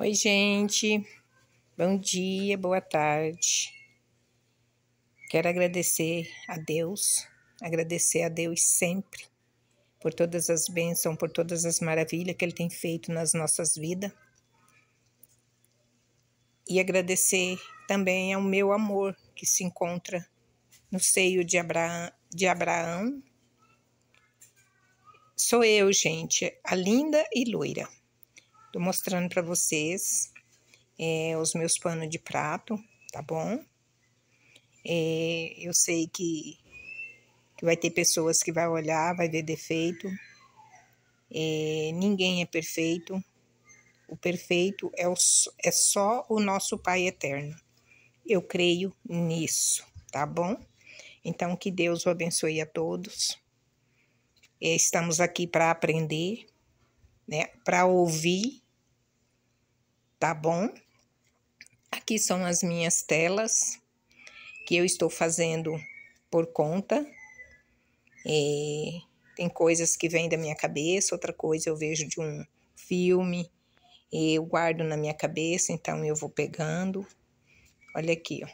Oi, gente. Bom dia, boa tarde. Quero agradecer a Deus, agradecer a Deus sempre por todas as bênçãos, por todas as maravilhas que Ele tem feito nas nossas vidas. E agradecer também ao meu amor que se encontra no seio de Abraão, de Abraão. Sou eu, gente, a linda e loira. Tô mostrando para vocês é, os meus panos de prato, tá bom? É, eu sei que, que vai ter pessoas que vai olhar, vai ver defeito. É, ninguém é perfeito. O perfeito é, o, é só o nosso Pai Eterno. Eu creio nisso, tá bom? Então, que Deus o abençoe a todos. É, estamos aqui para aprender né, para ouvir, tá bom? Aqui são as minhas telas que eu estou fazendo por conta. É, tem coisas que vêm da minha cabeça, outra coisa eu vejo de um filme, eu guardo na minha cabeça, então eu vou pegando. Olha aqui, ó.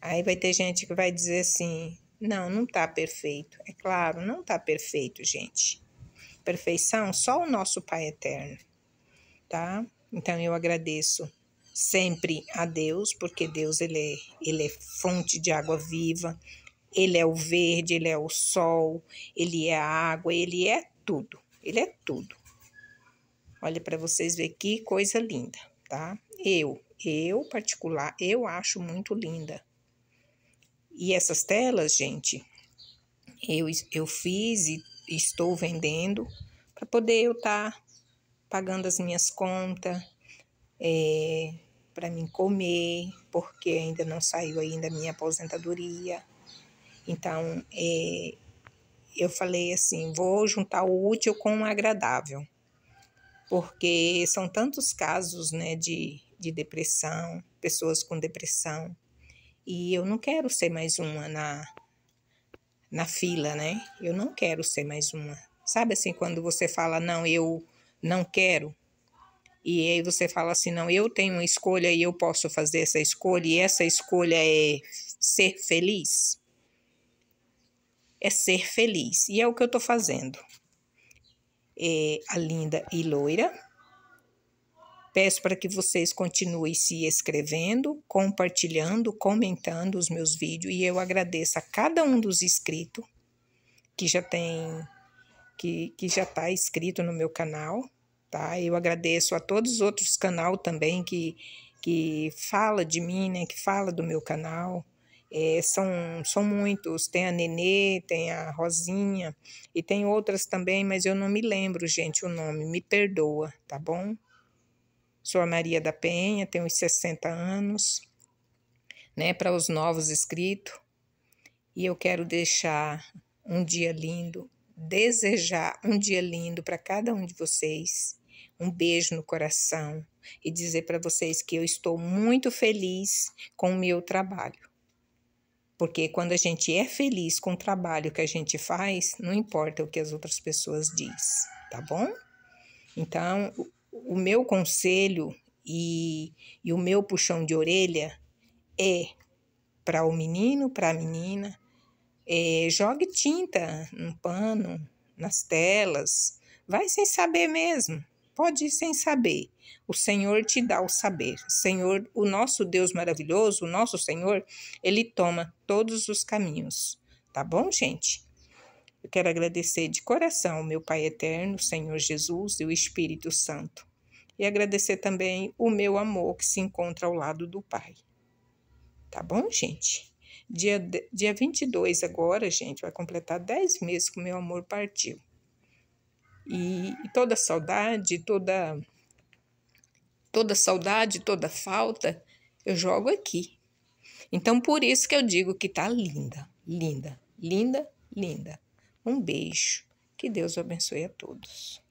Aí vai ter gente que vai dizer assim: não, não tá perfeito. É claro, não tá perfeito, gente perfeição só o nosso Pai eterno, tá? Então eu agradeço sempre a Deus, porque Deus ele é, ele é fonte de água viva, ele é o verde, ele é o sol, ele é a água, ele é tudo. Ele é tudo. Olha para vocês ver que coisa linda, tá? Eu, eu particular, eu acho muito linda. E essas telas, gente, eu, eu fiz e estou vendendo para poder eu estar tá pagando as minhas contas, é, para mim comer, porque ainda não saiu ainda a minha aposentadoria. Então, é, eu falei assim, vou juntar o útil com o agradável, porque são tantos casos, né, de, de depressão, pessoas com depressão, e eu não quero ser mais uma na, na fila, né? Eu não quero ser mais uma. Sabe assim, quando você fala, não, eu não quero, e aí você fala assim, não, eu tenho uma escolha e eu posso fazer essa escolha, e essa escolha é ser feliz? É ser feliz. E é o que eu tô fazendo. É a linda e loira Peço para que vocês continuem se inscrevendo, compartilhando, comentando os meus vídeos e eu agradeço a cada um dos inscritos que já tem que, que já está inscrito no meu canal, tá? Eu agradeço a todos os outros canal também que que fala de mim, né? Que fala do meu canal. É, são, são muitos, tem a Nenê, tem a Rosinha e tem outras também, mas eu não me lembro, gente, o nome, me perdoa, tá bom? Sou a Maria da Penha, tenho uns 60 anos, né, para os novos inscritos. E eu quero deixar um dia lindo, desejar um dia lindo para cada um de vocês. Um beijo no coração e dizer para vocês que eu estou muito feliz com o meu trabalho. Porque quando a gente é feliz com o trabalho que a gente faz, não importa o que as outras pessoas diz, tá bom? Então, o meu conselho e, e o meu puxão de orelha é para o menino, para a menina, é, jogue tinta no pano, nas telas, vai sem saber mesmo, pode ir sem saber. O Senhor te dá o saber. Senhor, o nosso Deus maravilhoso, o nosso Senhor, ele toma todos os caminhos. Tá bom, gente? Eu quero agradecer de coração meu Pai eterno, Senhor Jesus e o Espírito Santo. E agradecer também o meu amor que se encontra ao lado do Pai. Tá bom, gente? Dia, dia 22 agora, gente, vai completar 10 meses que o meu amor partiu. E, e toda saudade, toda toda saudade, toda falta, eu jogo aqui. Então, por isso que eu digo que tá linda, linda, linda, linda. Um beijo. Que Deus abençoe a todos.